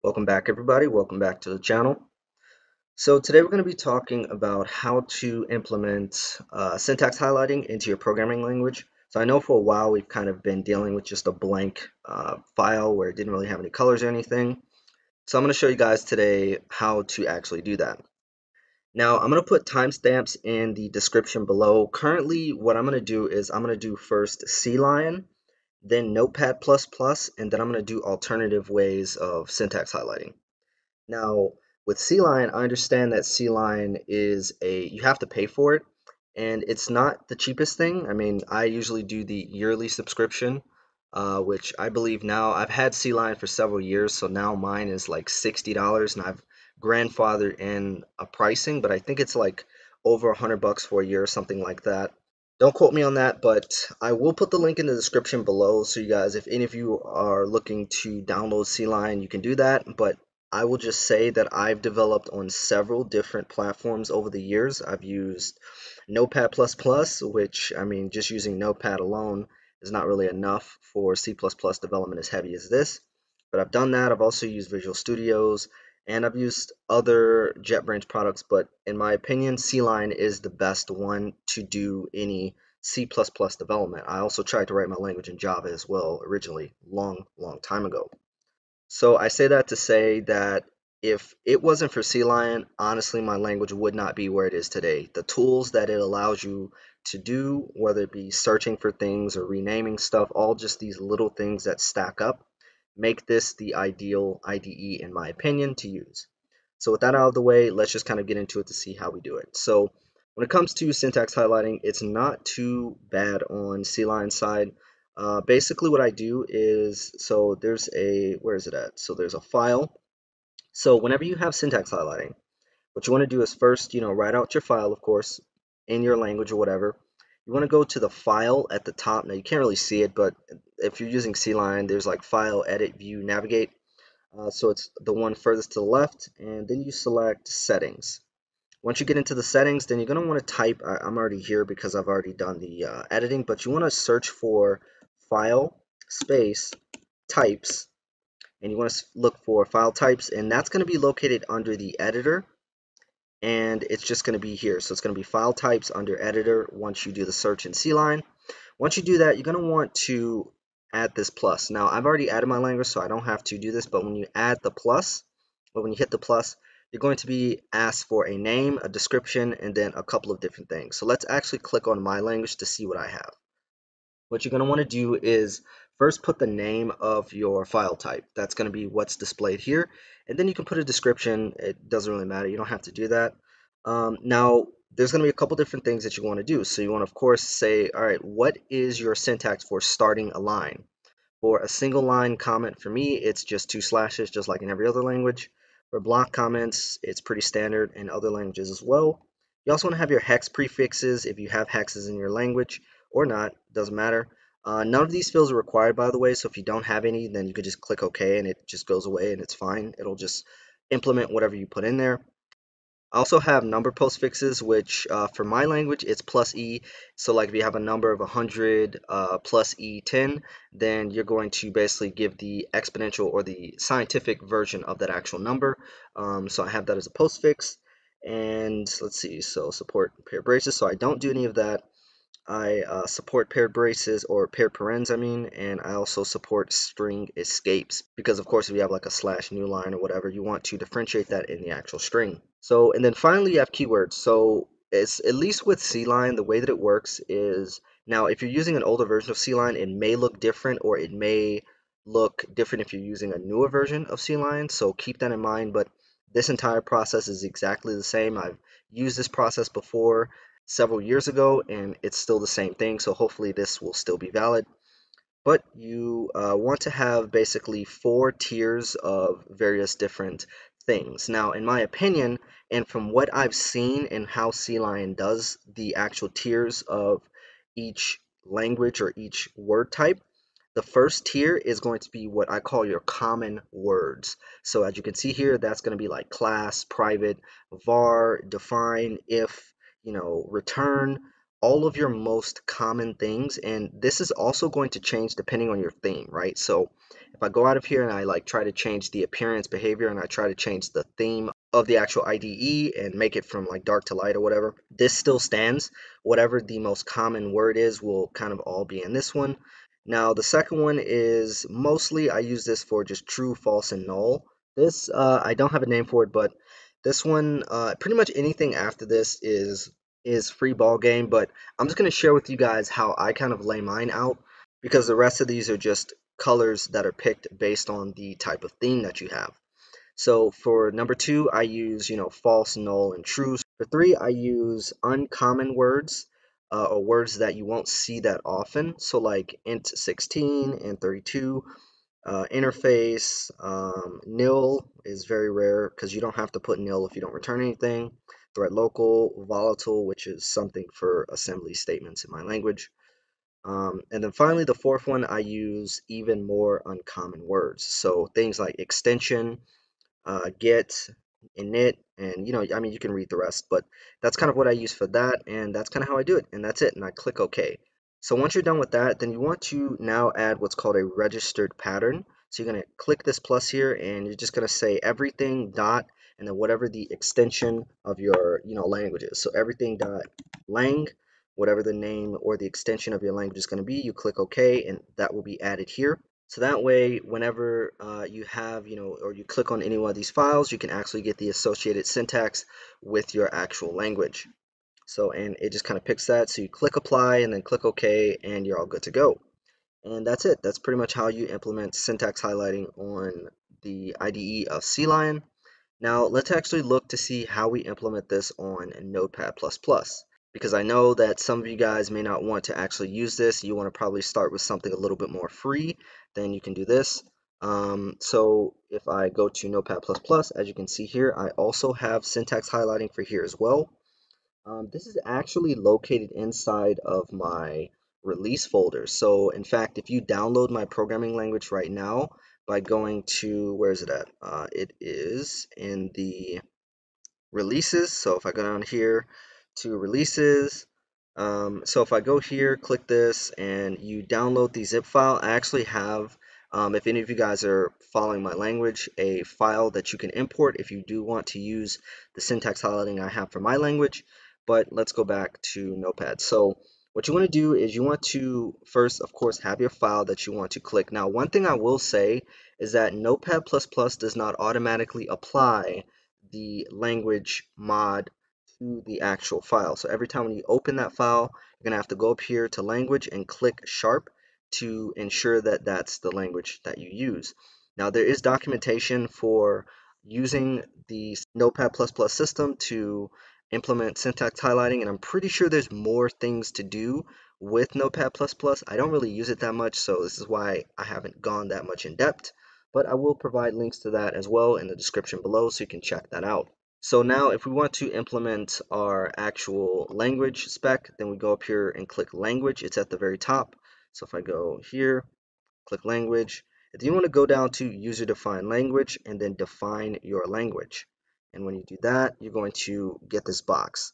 Welcome back everybody, welcome back to the channel. So today we're going to be talking about how to implement uh, syntax highlighting into your programming language. So I know for a while we've kind of been dealing with just a blank uh, file where it didn't really have any colors or anything. So I'm going to show you guys today how to actually do that. Now I'm going to put timestamps in the description below. Currently what I'm going to do is I'm going to do first CLion then Notepad++, and then I'm going to do alternative ways of syntax highlighting. Now, with CLion, I understand that CLion is a, you have to pay for it, and it's not the cheapest thing. I mean, I usually do the yearly subscription, uh, which I believe now, I've had CLion for several years, so now mine is like $60, and I've grandfathered in a pricing, but I think it's like over a hundred bucks for a year or something like that. Don't quote me on that, but I will put the link in the description below. So you guys, if any of you are looking to download CLion, you can do that. But I will just say that I've developed on several different platforms over the years. I've used Notepad++, plus which, I mean, just using Notepad alone is not really enough for C++ development as heavy as this. But I've done that. I've also used Visual Studios and I've used other JetBrains products, but in my opinion, CLion is the best one to do any C++ development. I also tried to write my language in Java as well originally, long, long time ago. So I say that to say that if it wasn't for CLion, honestly, my language would not be where it is today. The tools that it allows you to do, whether it be searching for things or renaming stuff, all just these little things that stack up, make this the ideal IDE in my opinion to use. So with that out of the way, let's just kind of get into it to see how we do it. So when it comes to syntax highlighting, it's not too bad on CLion side. Uh, basically what I do is, so there's a, where is it at? So there's a file. So whenever you have syntax highlighting, what you want to do is first, you know, write out your file, of course, in your language or whatever. You want to go to the file at the top. Now you can't really see it, but if you're using CLion, there's like file, edit, view, navigate. Uh, so it's the one furthest to the left, and then you select settings. Once you get into the settings, then you're going to want to type, I, am already here because I've already done the uh, editing, but you want to search for file, space, types, and you want to look for file types, and that's going to be located under the editor, and it's just going to be here. So it's going to be file types under editor once you do the search in CLion. Once you do that, you're going to want to add this plus. Now, I've already added my language, so I don't have to do this, but when you add the plus, or when you hit the plus, you're going to be asked for a name, a description, and then a couple of different things. So let's actually click on my language to see what I have. What you're going to want to do is first put the name of your file type. That's going to be what's displayed here. And then you can put a description. It doesn't really matter. You don't have to do that. Um, now, there's going to be a couple different things that you want to do. So you want to, of course, say, all right, what is your syntax for starting a line? For a single line comment, for me, it's just two slashes, just like in every other language. For block comments, it's pretty standard in other languages as well. You also want to have your hex prefixes if you have hexes in your language or not, doesn't matter. Uh, none of these fields are required, by the way, so if you don't have any, then you could just click OK and it just goes away and it's fine. It'll just implement whatever you put in there. I also have number postfixes, which uh, for my language, it's plus E. So like if you have a number of 100 uh, plus E10, then you're going to basically give the exponential or the scientific version of that actual number. Um, so I have that as a postfix. And let's see, so support pair braces. So I don't do any of that. I uh, support paired braces or paired parens, I mean, and I also support string escapes because, of course, if you have like a slash new line or whatever, you want to differentiate that in the actual string. So, and then finally, you have keywords. So, it's at least with CLion, the way that it works is now if you're using an older version of CLion, it may look different or it may look different if you're using a newer version of CLion. So, keep that in mind. But this entire process is exactly the same. I've used this process before several years ago and it's still the same thing so hopefully this will still be valid but you uh, want to have basically four tiers of various different things now in my opinion and from what I've seen and how CLion does the actual tiers of each language or each word type the first tier is going to be what I call your common words. So as you can see here, that's going to be like class, private, var, define, if, you know, return, all of your most common things and this is also going to change depending on your theme right? So if I go out of here and I like try to change the appearance behavior and I try to change the theme of the actual IDE and make it from like dark to light or whatever this still stands. Whatever the most common word is will kind of all be in this one. Now the second one is mostly I use this for just true false and null. This uh, I don't have a name for it but this one uh, pretty much anything after this is is free ball game, but I'm just going to share with you guys how I kind of lay mine out because the rest of these are just colors that are picked based on the type of theme that you have. So for number two, I use, you know, false, null, and true. For three, I use uncommon words uh, or words that you won't see that often. So like int 16 and 32. Uh, interface, um, nil is very rare because you don't have to put nil if you don't return anything thread local, volatile, which is something for assembly statements in my language. Um, and then finally, the fourth one, I use even more uncommon words. So things like extension, uh, get, init, and you know, I mean, you can read the rest, but that's kind of what I use for that, and that's kind of how I do it, and that's it, and I click OK. So once you're done with that, then you want to now add what's called a registered pattern. So you're going to click this plus here, and you're just going to say everything dot and then whatever the extension of your you know language is. So everything dot lang, whatever the name or the extension of your language is going to be, you click OK, and that will be added here. So that way, whenever uh, you have, you know, or you click on any one of these files, you can actually get the associated syntax with your actual language. So, and it just kind of picks that. So you click apply and then click OK, and you're all good to go. And that's it. That's pretty much how you implement syntax highlighting on the IDE of CLion. Now let's actually look to see how we implement this on Notepad++ because I know that some of you guys may not want to actually use this. You want to probably start with something a little bit more free. Then you can do this. Um, so if I go to Notepad++, as you can see here, I also have syntax highlighting for here as well. Um, this is actually located inside of my release folder. So in fact, if you download my programming language right now, by going to, where is it at? Uh, it is in the releases. So if I go down here to releases, um, so if I go here, click this, and you download the zip file, I actually have, um, if any of you guys are following my language, a file that you can import if you do want to use the syntax highlighting I have for my language. But let's go back to Notepad. So what you want to do is you want to first, of course, have your file that you want to click. Now, one thing I will say is that Notepad++ does not automatically apply the language mod to the actual file. So every time when you open that file, you're going to have to go up here to language and click sharp to ensure that that's the language that you use. Now, there is documentation for using the Notepad++ system to implement syntax highlighting and I'm pretty sure there's more things to do with Notepad++. I don't really use it that much so this is why I haven't gone that much in depth but I will provide links to that as well in the description below so you can check that out. So now if we want to implement our actual language spec then we go up here and click language it's at the very top so if I go here click language then you want to go down to user defined language and then define your language and when you do that, you're going to get this box.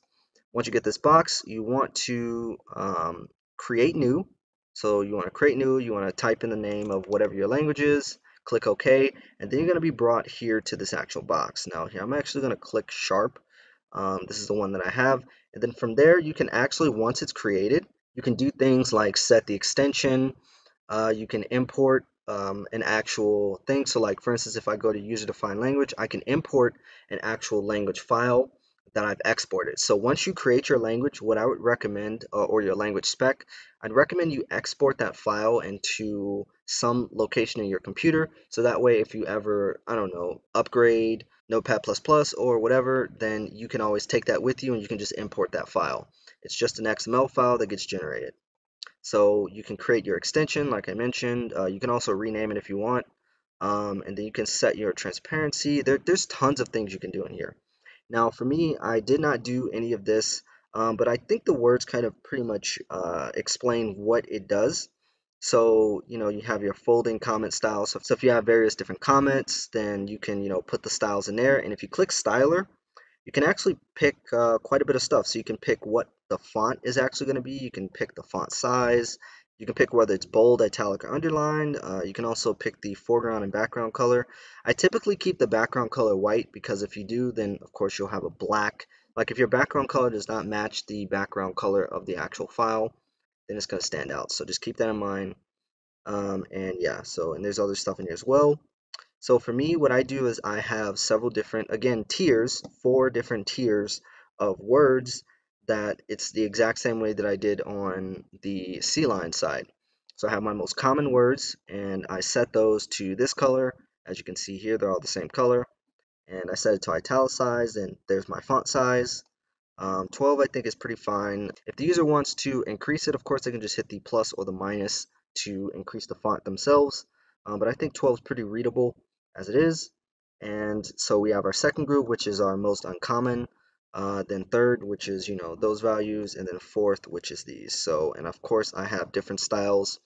Once you get this box, you want to um, create new. So you want to create new, you want to type in the name of whatever your language is, click OK, and then you're going to be brought here to this actual box. Now here, I'm actually going to click sharp. Um, this is the one that I have. And then from there, you can actually, once it's created, you can do things like set the extension, uh, you can import um, an actual thing. So like for instance, if I go to user defined language, I can import an actual language file that I've exported. So once you create your language, what I would recommend, uh, or your language spec, I'd recommend you export that file into some location in your computer. So that way, if you ever, I don't know, upgrade Notepad++ or whatever, then you can always take that with you and you can just import that file. It's just an XML file that gets generated. So you can create your extension, like I mentioned. Uh, you can also rename it if you want. Um, and then you can set your transparency. There, there's tons of things you can do in here. Now, for me, I did not do any of this, um, but I think the words kind of pretty much uh, explain what it does. So, you know, you have your folding comment styles. So, so if you have various different comments, then you can, you know, put the styles in there. And if you click styler, you can actually pick uh, quite a bit of stuff. So you can pick what the font is actually going to be. You can pick the font size. You can pick whether it's bold, italic, or underlined. Uh, you can also pick the foreground and background color. I typically keep the background color white because if you do, then of course you'll have a black. Like if your background color does not match the background color of the actual file, then it's going to stand out. So just keep that in mind. Um, and yeah, so and there's other stuff in here as well. So for me, what I do is I have several different, again, tiers, four different tiers of words that it's the exact same way that I did on the CLion side. So I have my most common words and I set those to this color. As you can see here, they're all the same color. And I set it to italicized and there's my font size. Um, 12 I think is pretty fine. If the user wants to increase it, of course they can just hit the plus or the minus to increase the font themselves. Um, but I think 12 is pretty readable as it is. And so we have our second group, which is our most uncommon uh, then third, which is, you know, those values, and then fourth, which is these. So, and of course, I have different styles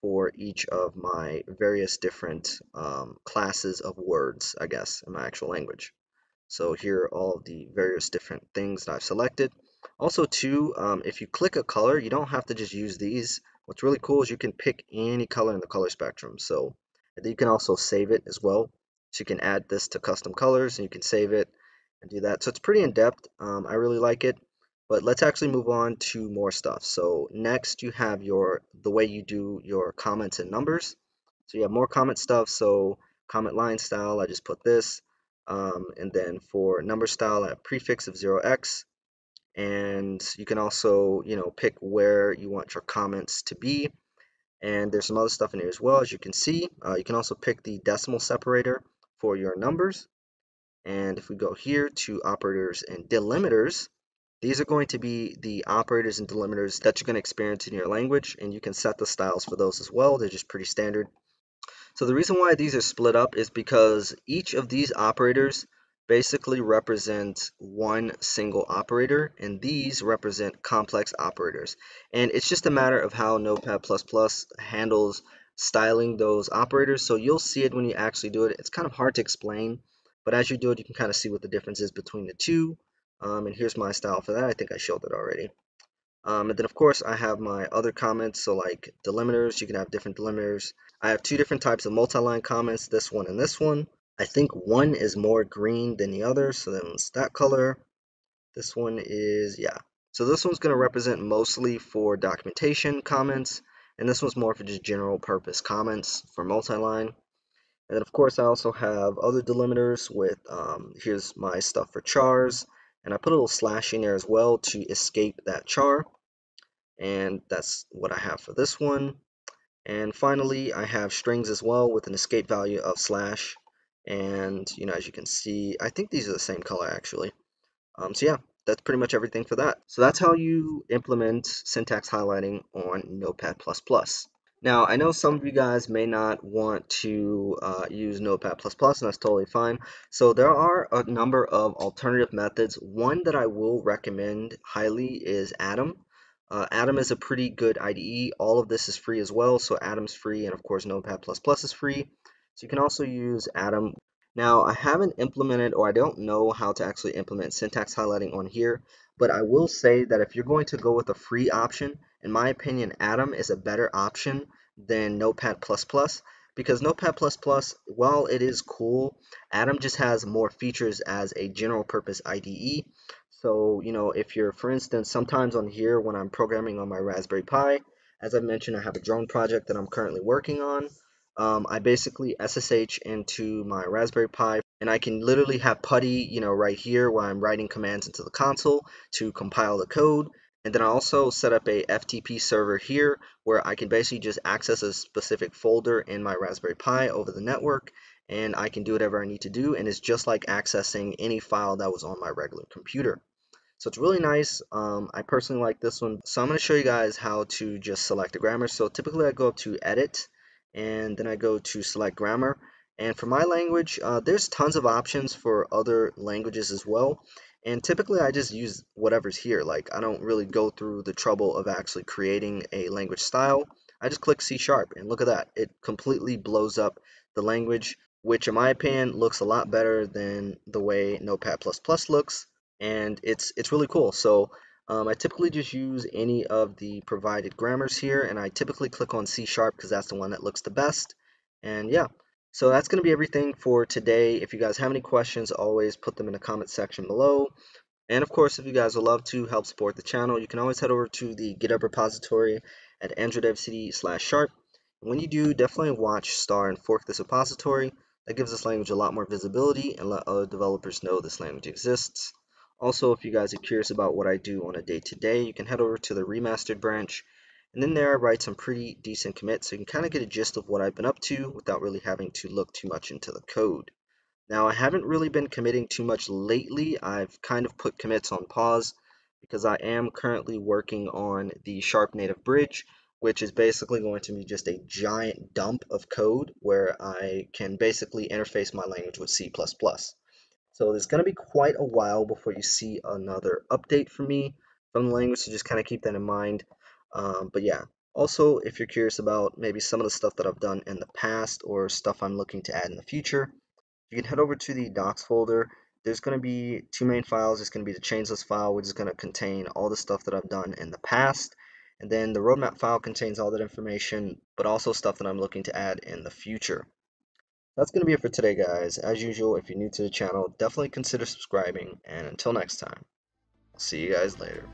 for each of my various different um, classes of words, I guess, in my actual language. So here are all the various different things that I've selected. Also, too, um, if you click a color, you don't have to just use these. What's really cool is you can pick any color in the color spectrum. So you can also save it as well. So you can add this to custom colors and you can save it and do that. So it's pretty in-depth. Um, I really like it. But let's actually move on to more stuff. So next you have your the way you do your comments and numbers. So you have more comment stuff. So comment line style, I just put this. Um, and then for number style, I have prefix of 0x. And you can also, you know, pick where you want your comments to be. And there's some other stuff in here as well, as you can see. Uh, you can also pick the decimal separator for your numbers. And if we go here to operators and delimiters, these are going to be the operators and delimiters that you're going to experience in your language, and you can set the styles for those as well. They're just pretty standard. So the reason why these are split up is because each of these operators basically represent one single operator, and these represent complex operators. And it's just a matter of how Notepad++ handles styling those operators. So you'll see it when you actually do it. It's kind of hard to explain but as you do it, you can kind of see what the difference is between the two. Um, and here's my style for that. I think I showed it already. Um, and then of course I have my other comments, so like delimiters, you can have different delimiters. I have two different types of multi-line comments, this one and this one. I think one is more green than the other, so then that color. This one is, yeah. So this one's going to represent mostly for documentation comments, and this one's more for just general purpose comments for multi-line. And then of course I also have other delimiters with, um, here's my stuff for chars. And I put a little slash in there as well to escape that char. And that's what I have for this one. And finally, I have strings as well with an escape value of slash. And, you know, as you can see, I think these are the same color actually. Um, so yeah, that's pretty much everything for that. So that's how you implement syntax highlighting on Notepad++. Now, I know some of you guys may not want to uh, use Notepad++, and that's totally fine. So there are a number of alternative methods. One that I will recommend highly is Atom. Uh, Atom is a pretty good IDE. All of this is free as well, so Atom's free, and of course Notepad++ is free. So you can also use Atom. Now, I haven't implemented, or I don't know how to actually implement syntax highlighting on here, but I will say that if you're going to go with a free option, in my opinion, Atom is a better option than Notepad++ because Notepad++, while it is cool, Atom just has more features as a general purpose IDE. So, you know, if you're, for instance, sometimes on here when I'm programming on my Raspberry Pi, as I mentioned, I have a drone project that I'm currently working on. Um, I basically SSH into my Raspberry Pi and I can literally have PuTTY, you know, right here where I'm writing commands into the console to compile the code and then I also set up a FTP server here where I can basically just access a specific folder in my Raspberry Pi over the network and I can do whatever I need to do and it's just like accessing any file that was on my regular computer. So it's really nice. Um, I personally like this one. So I'm going to show you guys how to just select a grammar. So typically I go up to edit and then I go to select grammar. And for my language, uh, there's tons of options for other languages as well. And typically I just use whatever's here. Like I don't really go through the trouble of actually creating a language style. I just click C sharp and look at that. It completely blows up the language, which in my opinion looks a lot better than the way Notepad++ Plus looks. And it's it's really cool. So Um, I typically just use any of the provided grammars here, and I typically click on C Sharp because that's the one that looks the best. And yeah, so that's going to be everything for today. If you guys have any questions, always put them in the comment section below. And of course, if you guys would love to help support the channel, you can always head over to the GitHub repository at AndroDevcd slash sharp. When you do, definitely watch, star, and fork this repository. That gives this language a lot more visibility and let other developers know this language exists. Also, if you guys are curious about what I do on a day-to-day, -day, you can head over to the remastered branch. And then there I write some pretty decent commits so you can kind of get a gist of what I've been up to without really having to look too much into the code. Now, I haven't really been committing too much lately. I've kind of put commits on pause because I am currently working on the Sharp Native Bridge, which is basically going to be just a giant dump of code where I can basically interface my language with C++. So there's going to be quite a while before you see another update from me from the language, so just kind of keep that in mind. Um, but yeah, also if you're curious about maybe some of the stuff that I've done in the past or stuff I'm looking to add in the future, you can head over to the docs folder. There's going to be two main files. It's going to be the changeless file, which is going to contain all the stuff that I've done in the past, and then the roadmap file contains all that information, but also stuff that I'm looking to add in the future. That's going to be it for today, guys. As usual, if you're new to the channel, definitely consider subscribing, and until next time, I'll see you guys later.